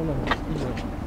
こんなのいいじ